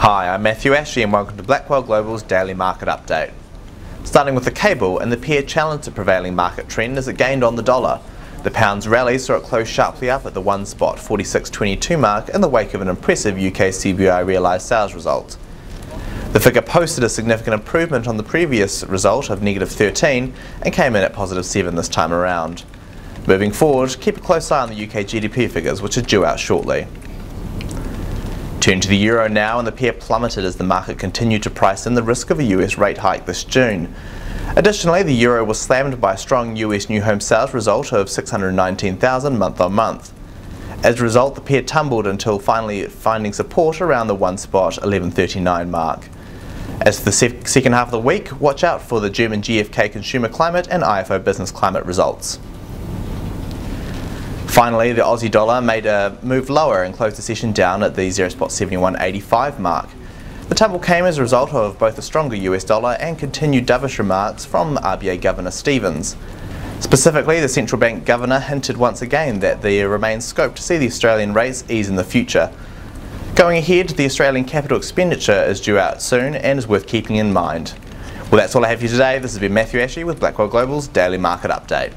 Hi, I'm Matthew Ashley and welcome to Blackwell Global's Daily Market Update. Starting with the cable and the pair challenged the prevailing market trend as it gained on the dollar. The pound's rally saw it close sharply up at the one spot 46.22 mark in the wake of an impressive UK CBI realised sales result. The figure posted a significant improvement on the previous result of negative 13 and came in at positive 7 this time around. Moving forward, keep a close eye on the UK GDP figures which are due out shortly. Turn to the euro now and the pair plummeted as the market continued to price in the risk of a US rate hike this June. Additionally, the euro was slammed by a strong US new home sales result of 619,000 month on month. As a result, the pair tumbled until finally finding support around the one spot 1139 mark. As for the se second half of the week, watch out for the German GfK consumer climate and IFO business climate results. Finally, the Aussie dollar made a move lower and closed the session down at the 0.7185 mark. The tumble came as a result of both a stronger US dollar and continued dovish remarks from RBA Governor Stevens. Specifically, the central bank governor hinted once again that there remains scope to see the Australian rates ease in the future. Going ahead, the Australian capital expenditure is due out soon and is worth keeping in mind. Well, that's all I have for you today. This has been Matthew Ashley with Blackwell Global's Daily Market Update.